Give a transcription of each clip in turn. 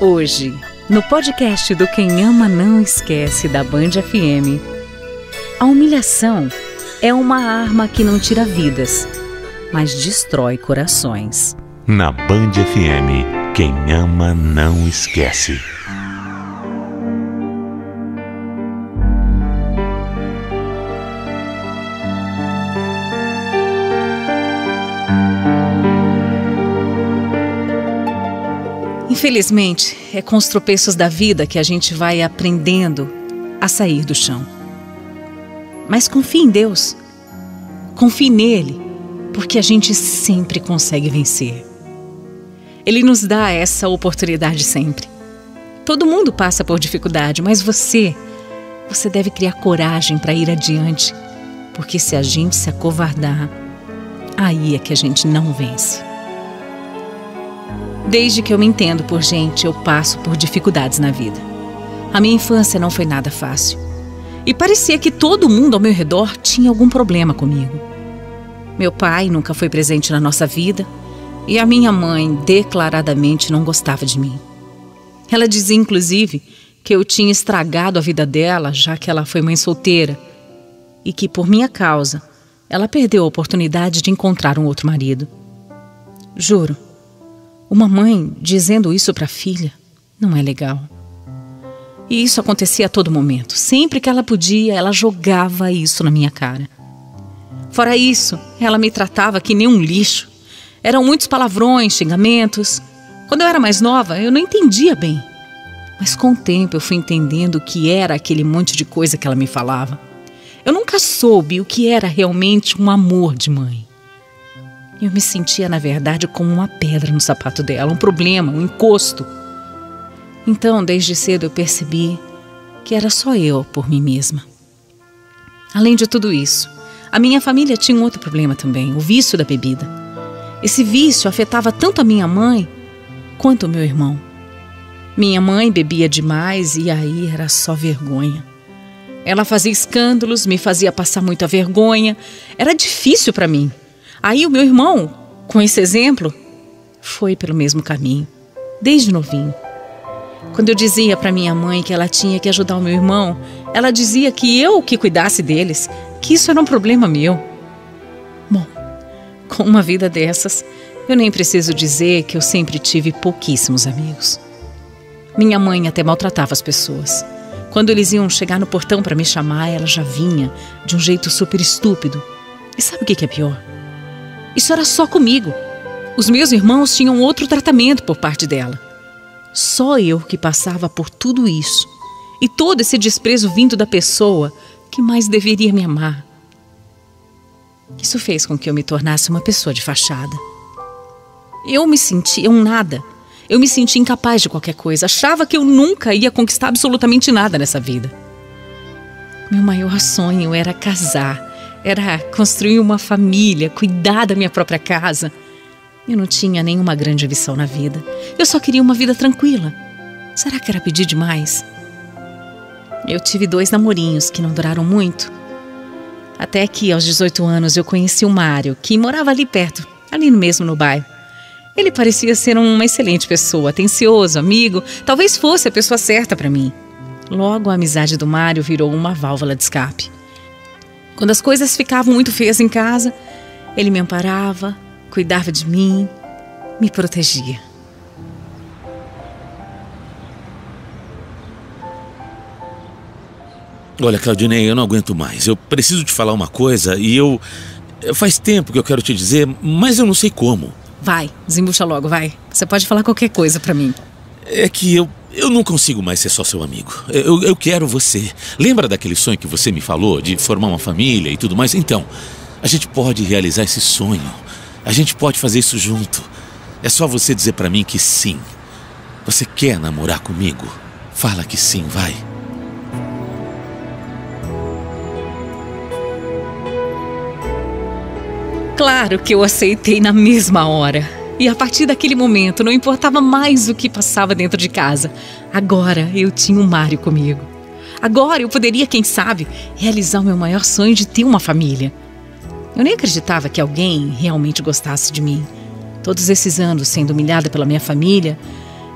Hoje, no podcast do Quem Ama Não Esquece da Band FM, a humilhação é uma arma que não tira vidas, mas destrói corações. Na Band FM, quem ama não esquece. Infelizmente, é com os tropeços da vida que a gente vai aprendendo a sair do chão. Mas confie em Deus. Confie nele, porque a gente sempre consegue vencer. Ele nos dá essa oportunidade sempre. Todo mundo passa por dificuldade, mas você, você deve criar coragem para ir adiante, porque se a gente se acovardar, aí é que a gente não vence. Desde que eu me entendo por gente, eu passo por dificuldades na vida. A minha infância não foi nada fácil. E parecia que todo mundo ao meu redor tinha algum problema comigo. Meu pai nunca foi presente na nossa vida e a minha mãe declaradamente não gostava de mim. Ela dizia, inclusive, que eu tinha estragado a vida dela, já que ela foi mãe solteira, e que, por minha causa, ela perdeu a oportunidade de encontrar um outro marido. Juro, uma mãe dizendo isso para a filha não é legal. E isso acontecia a todo momento. Sempre que ela podia, ela jogava isso na minha cara. Fora isso, ela me tratava que nem um lixo. Eram muitos palavrões, xingamentos. Quando eu era mais nova, eu não entendia bem. Mas com o tempo eu fui entendendo o que era aquele monte de coisa que ela me falava. Eu nunca soube o que era realmente um amor de mãe. Eu me sentia, na verdade, como uma pedra no sapato dela, um problema, um encosto. Então, desde cedo, eu percebi que era só eu por mim mesma. Além de tudo isso, a minha família tinha um outro problema também: o vício da bebida. Esse vício afetava tanto a minha mãe quanto o meu irmão. Minha mãe bebia demais e aí era só vergonha. Ela fazia escândalos, me fazia passar muita vergonha. Era difícil para mim. Aí o meu irmão, com esse exemplo, foi pelo mesmo caminho, desde novinho. Quando eu dizia para minha mãe que ela tinha que ajudar o meu irmão, ela dizia que eu que cuidasse deles, que isso era um problema meu. Bom, com uma vida dessas, eu nem preciso dizer que eu sempre tive pouquíssimos amigos. Minha mãe até maltratava as pessoas. Quando eles iam chegar no portão para me chamar, ela já vinha de um jeito super estúpido. E sabe o que é pior? Isso era só comigo. Os meus irmãos tinham outro tratamento por parte dela. Só eu que passava por tudo isso. E todo esse desprezo vindo da pessoa que mais deveria me amar. Isso fez com que eu me tornasse uma pessoa de fachada. Eu me sentia um nada. Eu me sentia incapaz de qualquer coisa. Achava que eu nunca ia conquistar absolutamente nada nessa vida. Meu maior sonho era casar era construir uma família, cuidar da minha própria casa. Eu não tinha nenhuma grande ambição na vida. Eu só queria uma vida tranquila. Será que era pedir demais? Eu tive dois namorinhos que não duraram muito. Até que, aos 18 anos, eu conheci o Mário, que morava ali perto, ali mesmo no bairro. Ele parecia ser uma excelente pessoa, atencioso, amigo, talvez fosse a pessoa certa para mim. Logo, a amizade do Mário virou uma válvula de escape. Quando as coisas ficavam muito feias em casa, ele me amparava, cuidava de mim, me protegia. Olha, Claudinei, eu não aguento mais. Eu preciso te falar uma coisa e eu. Faz tempo que eu quero te dizer, mas eu não sei como. Vai, desembucha logo, vai. Você pode falar qualquer coisa para mim. É que eu, eu não consigo mais ser só seu amigo. Eu, eu quero você. Lembra daquele sonho que você me falou de formar uma família e tudo mais? Então, a gente pode realizar esse sonho. A gente pode fazer isso junto. É só você dizer para mim que sim. Você quer namorar comigo? Fala que sim, vai. Claro que eu aceitei na mesma hora. E a partir daquele momento não importava mais o que passava dentro de casa. Agora eu tinha o Mário comigo. Agora eu poderia, quem sabe, realizar o meu maior sonho de ter uma família. Eu nem acreditava que alguém realmente gostasse de mim. Todos esses anos sendo humilhada pela minha família,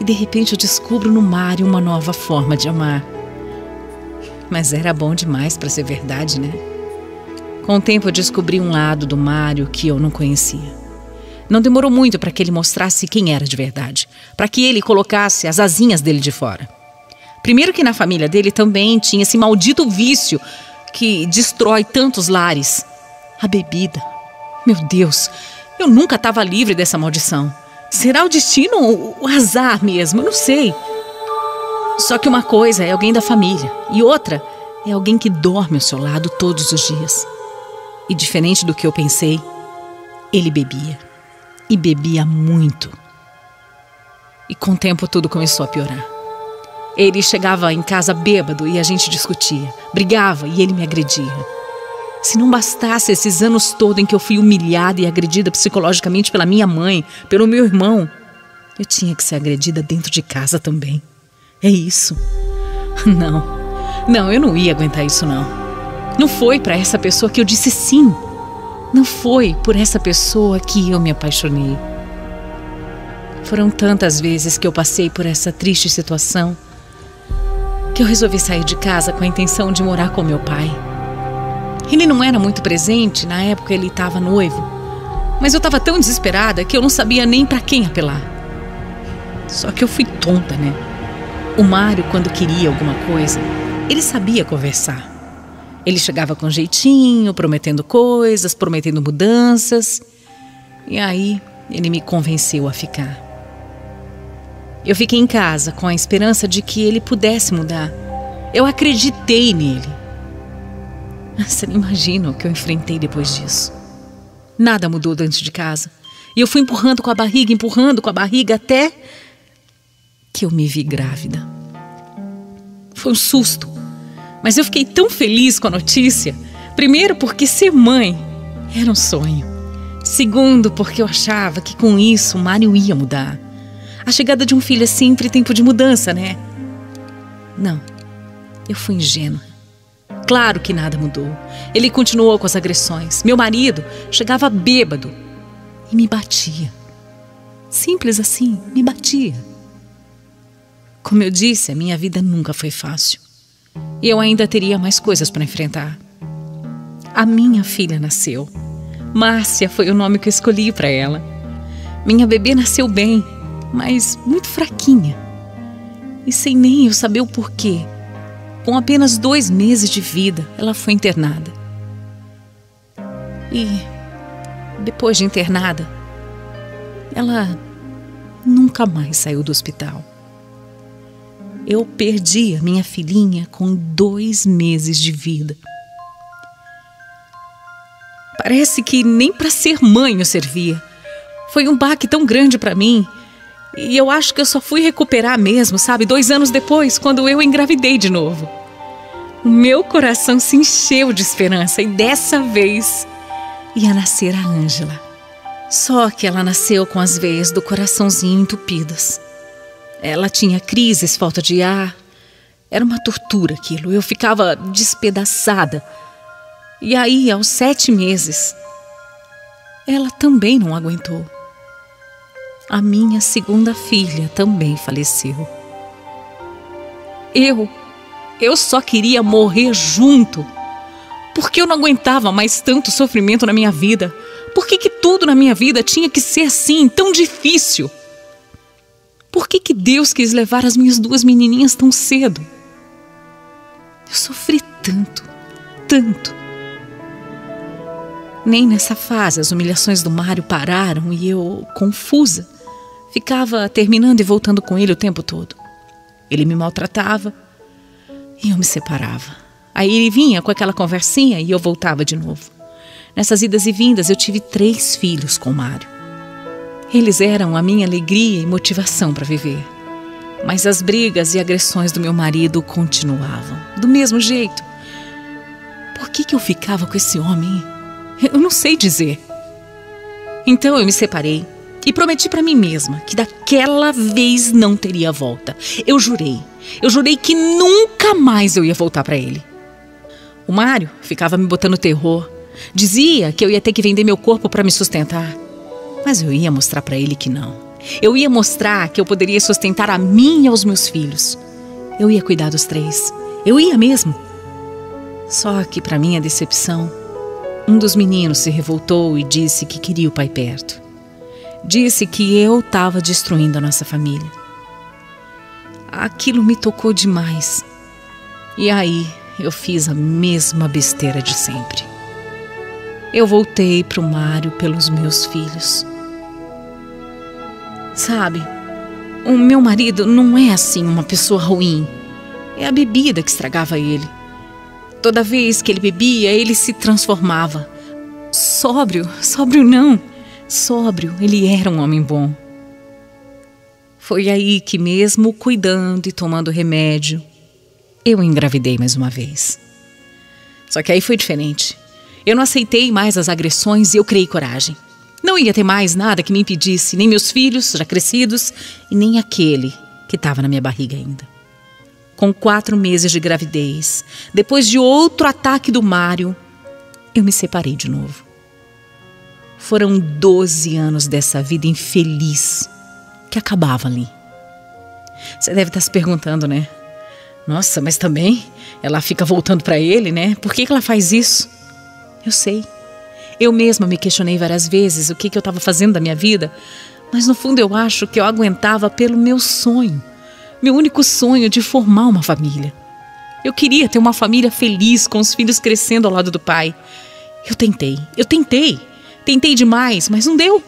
E de repente eu descubro no Mário uma nova forma de amar. Mas era bom demais para ser verdade, né? Com o tempo eu descobri um lado do Mário que eu não conhecia. Não demorou muito para que ele mostrasse quem era de verdade, para que ele colocasse as asinhas dele de fora. Primeiro que na família dele também tinha esse maldito vício que destrói tantos lares. A bebida. Meu Deus, eu nunca estava livre dessa maldição. Será o destino ou o azar mesmo? Eu não sei. Só que uma coisa é alguém da família e outra é alguém que dorme ao seu lado todos os dias. E diferente do que eu pensei, ele bebia. E bebia muito. E com o tempo tudo começou a piorar. Ele chegava em casa bêbado e a gente discutia, brigava e ele me agredia. Se não bastasse esses anos todos em que eu fui humilhada e agredida psicologicamente pela minha mãe, pelo meu irmão, eu tinha que ser agredida dentro de casa também. É isso. Não, não, eu não ia aguentar isso não. Não foi para essa pessoa que eu disse sim. Não foi por essa pessoa que eu me apaixonei. Foram tantas vezes que eu passei por essa triste situação que eu resolvi sair de casa com a intenção de morar com meu pai. Ele não era muito presente, na época ele estava noivo, mas eu estava tão desesperada que eu não sabia nem para quem apelar. Só que eu fui tonta, né? O Mário, quando queria alguma coisa, ele sabia conversar. Ele chegava com jeitinho, prometendo coisas, prometendo mudanças. E aí ele me convenceu a ficar. Eu fiquei em casa com a esperança de que ele pudesse mudar. Eu acreditei nele. Você não imagina o que eu enfrentei depois disso. Nada mudou dentro de casa. E eu fui empurrando com a barriga, empurrando com a barriga até que eu me vi grávida. Foi um susto, mas eu fiquei tão feliz com a notícia. Primeiro, porque ser mãe era um sonho. Segundo, porque eu achava que com isso o Mário ia mudar. A chegada de um filho é sempre tempo de mudança, né? Não, eu fui ingênua. Claro que nada mudou. Ele continuou com as agressões. Meu marido chegava bêbado e me batia. Simples assim, me batia. Como eu disse, a minha vida nunca foi fácil. E eu ainda teria mais coisas para enfrentar. A minha filha nasceu. Márcia foi o nome que eu escolhi para ela. Minha bebê nasceu bem mas muito fraquinha. E sem nem eu saber o porquê, com apenas dois meses de vida, ela foi internada. E depois de internada, ela nunca mais saiu do hospital. Eu perdi a minha filhinha com dois meses de vida. Parece que nem para ser mãe eu servia. Foi um baque tão grande para mim e eu acho que eu só fui recuperar mesmo, sabe, dois anos depois, quando eu engravidei de novo. O meu coração se encheu de esperança e dessa vez ia nascer a Ângela. Só que ela nasceu com as veias do coraçãozinho entupidas. Ela tinha crises, falta de ar. Era uma tortura aquilo. Eu ficava despedaçada. E aí, aos sete meses, ela também não aguentou a minha segunda filha também faleceu. Eu, eu só queria morrer junto. Porque eu não aguentava mais tanto sofrimento na minha vida. Por que, que tudo na minha vida tinha que ser assim, tão difícil? Por que, que Deus quis levar as minhas duas menininhas tão cedo? Eu sofri tanto, tanto. Nem nessa fase as humilhações do Mário pararam e eu, confusa, Ficava terminando e voltando com ele o tempo todo. Ele me maltratava e eu me separava. Aí ele vinha com aquela conversinha e eu voltava de novo. Nessas idas e vindas eu tive três filhos com Mário. Eles eram a minha alegria e motivação para viver. Mas as brigas e agressões do meu marido continuavam, do mesmo jeito. Por que, que eu ficava com esse homem? Eu não sei dizer. Então eu me separei e prometi para mim mesma que daquela vez não teria volta. Eu jurei. Eu jurei que nunca mais eu ia voltar para ele. O Mário ficava me botando terror. Dizia que eu ia ter que vender meu corpo para me sustentar. Mas eu ia mostrar para ele que não. Eu ia mostrar que eu poderia sustentar a mim e aos meus filhos. Eu ia cuidar dos três. Eu ia mesmo. Só que, para minha decepção, um dos meninos se revoltou e disse que queria o pai perto. Disse que eu estava destruindo a nossa família. Aquilo me tocou demais. E aí eu fiz a mesma besteira de sempre. Eu voltei para o Mário pelos meus filhos. Sabe, o meu marido não é assim uma pessoa ruim. É a bebida que estragava ele. Toda vez que ele bebia, ele se transformava. Sóbrio, sóbrio não. Sóbrio, ele era um homem bom. Foi aí que, mesmo cuidando e tomando remédio, eu engravidei mais uma vez. Só que aí foi diferente. Eu não aceitei mais as agressões e eu criei coragem. Não ia ter mais nada que me impedisse, nem meus filhos, já crescidos, e nem aquele que estava na minha barriga ainda. Com quatro meses de gravidez, depois de outro ataque do Mário, eu me separei de novo. Foram 12 anos dessa vida infeliz que acabava ali. Você deve estar se perguntando, né? Nossa, mas também ela fica voltando para ele, né? Por que, que ela faz isso? Eu sei. Eu mesma me questionei várias vezes o que, que eu estava fazendo da minha vida, mas no fundo eu acho que eu aguentava pelo meu sonho, meu único sonho de formar uma família. Eu queria ter uma família feliz, com os filhos crescendo ao lado do pai. Eu tentei, eu tentei, tentei demais, mas não deu.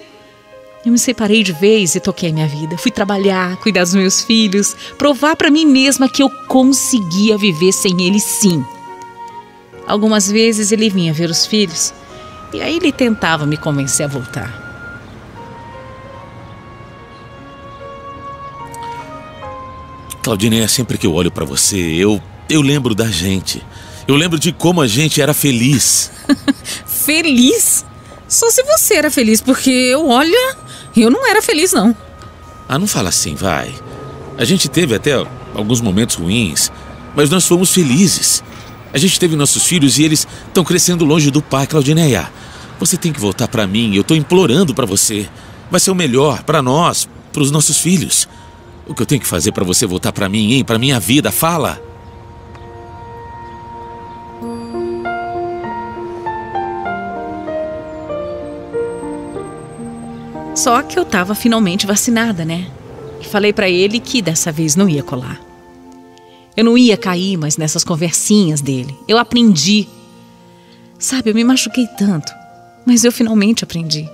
Eu me separei de vez e toquei minha vida. Fui trabalhar, cuidar dos meus filhos, provar para mim mesma que eu conseguia viver sem ele sim. Algumas vezes ele vinha ver os filhos e aí ele tentava me convencer a voltar. Claudinha, sempre que eu olho para você, eu eu lembro da gente. Eu lembro de como a gente era feliz. feliz? Só se você era feliz, porque eu, olha, eu não era feliz não. Ah, não fala assim, vai. A gente teve até alguns momentos ruins, mas nós fomos felizes. A gente teve nossos filhos e eles estão crescendo longe do pai, Claudineia. Você tem que voltar para mim, eu estou implorando para você. Vai ser o melhor para nós, para os nossos filhos. O que eu tenho que fazer para você voltar para mim, hein? Para minha vida, fala. Só que eu estava finalmente vacinada, né? E falei para ele que dessa vez não ia colar. Eu não ia cair mais nessas conversinhas dele. Eu aprendi. Sabe, eu me machuquei tanto. Mas eu finalmente aprendi.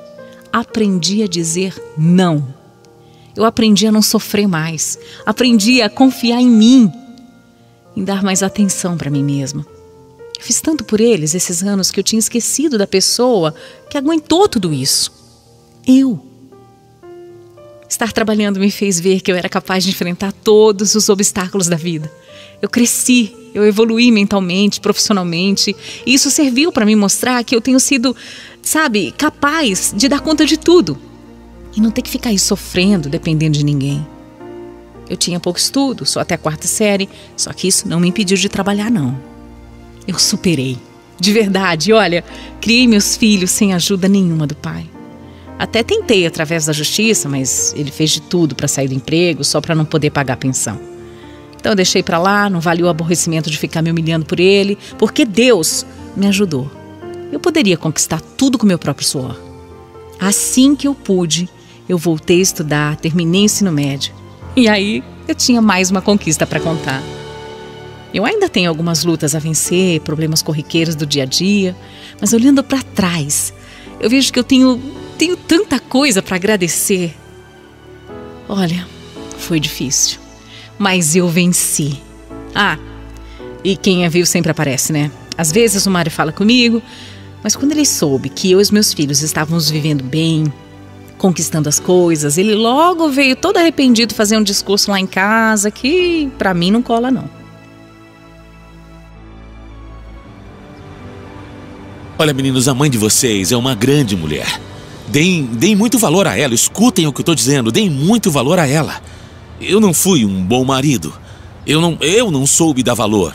Aprendi a dizer não. Eu aprendi a não sofrer mais. Aprendi a confiar em mim. Em dar mais atenção para mim mesma. Eu fiz tanto por eles esses anos que eu tinha esquecido da pessoa que aguentou tudo isso. Eu. Estar trabalhando me fez ver que eu era capaz de enfrentar todos os obstáculos da vida. Eu cresci, eu evoluí mentalmente, profissionalmente, e isso serviu para me mostrar que eu tenho sido sabe, capaz de dar conta de tudo e não ter que ficar aí sofrendo, dependendo de ninguém. Eu tinha pouco estudo, só até a quarta série, só que isso não me impediu de trabalhar, não. Eu superei. De verdade, olha, criei meus filhos sem ajuda nenhuma do pai. Até tentei através da justiça, mas ele fez de tudo para sair do emprego só para não poder pagar a pensão. Então eu deixei para lá, não valia o aborrecimento de ficar me humilhando por ele, porque Deus me ajudou eu poderia conquistar tudo com meu próprio suor. Assim que eu pude, eu voltei a estudar, terminei o ensino médio. E aí eu tinha mais uma conquista para contar. Eu ainda tenho algumas lutas a vencer, problemas corriqueiros do dia a dia, mas olhando para trás, eu vejo que eu tenho, tenho tanta coisa para agradecer. Olha, foi difícil, mas eu venci. Ah, e quem é vivo sempre aparece, né? Às vezes o Mário fala comigo, mas quando ele soube que eu e os meus filhos estávamos vivendo bem, conquistando as coisas, ele logo veio todo arrependido fazer um discurso lá em casa que para mim não cola não. Olha, meninos, a mãe de vocês é uma grande mulher. Deem, deem muito valor a ela, escutem o que eu estou dizendo, deem muito valor a ela. Eu não fui um bom marido. Eu não, eu não soube dar valor.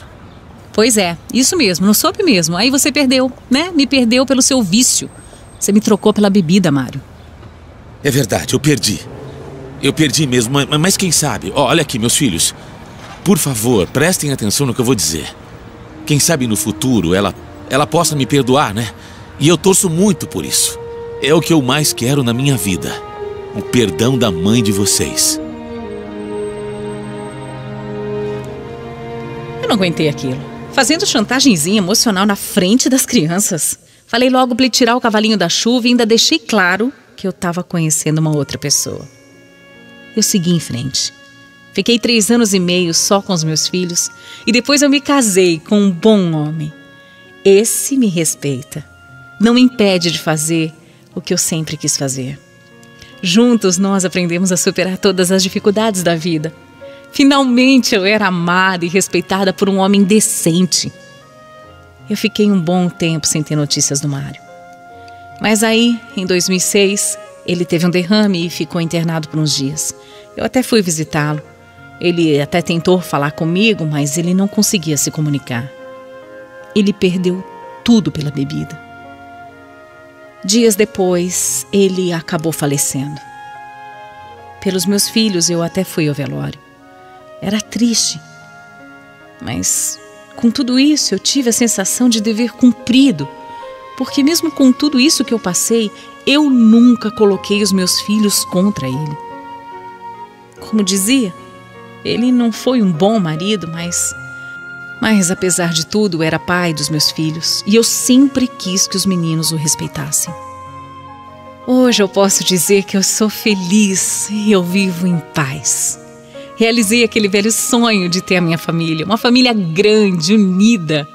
Pois é, isso mesmo, não soube mesmo. Aí você perdeu, né? Me perdeu pelo seu vício. Você me trocou pela bebida, Mário. É verdade, eu perdi. Eu perdi mesmo, mas, mas quem sabe? Ó, olha aqui, meus filhos. Por favor, prestem atenção no que eu vou dizer. Quem sabe no futuro ela, ela possa me perdoar, né? E eu torço muito por isso. É o que eu mais quero na minha vida. O perdão da mãe de vocês. Eu não aguentei aquilo. Fazendo chantagemzinha emocional na frente das crianças. Falei logo para ele tirar o cavalinho da chuva e ainda deixei claro que eu estava conhecendo uma outra pessoa. Eu segui em frente. Fiquei três anos e meio só com os meus filhos e depois eu me casei com um bom homem. Esse me respeita. Não me impede de fazer o que eu sempre quis fazer. Juntos nós aprendemos a superar todas as dificuldades da vida. Finalmente eu era amada e respeitada por um homem decente. Eu fiquei um bom tempo sem ter notícias do Mário. Mas aí, em 2006, ele teve um derrame e ficou internado por uns dias. Eu até fui visitá-lo. Ele até tentou falar comigo, mas ele não conseguia se comunicar. Ele perdeu tudo pela bebida. Dias depois, ele acabou falecendo. Pelos meus filhos, eu até fui ao velório. Era triste, mas com tudo isso eu tive a sensação de dever cumprido, porque mesmo com tudo isso que eu passei, eu nunca coloquei os meus filhos contra ele. Como dizia, ele não foi um bom marido, mas. Mas apesar de tudo, era pai dos meus filhos e eu sempre quis que os meninos o respeitassem. Hoje eu posso dizer que eu sou feliz e eu vivo em paz. Realizei aquele velho sonho de ter a minha família, uma família grande, unida.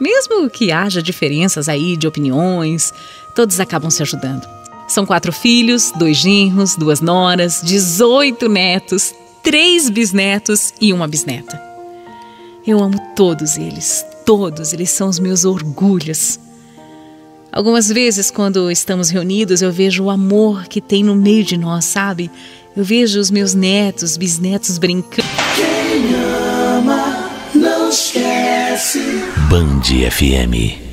Mesmo que haja diferenças aí de opiniões, todos acabam se ajudando. São quatro filhos, dois genros, duas noras, 18 netos, três bisnetos e uma bisneta. Eu amo todos eles, todos, eles são os meus orgulhos. Algumas vezes, quando estamos reunidos, eu vejo o amor que tem no meio de nós, sabe? Eu vejo os meus netos, bisnetos brincando. Quem ama, não esquece. Band FM.